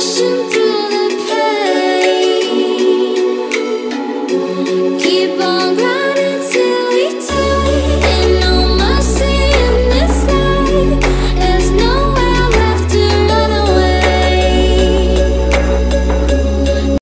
Listen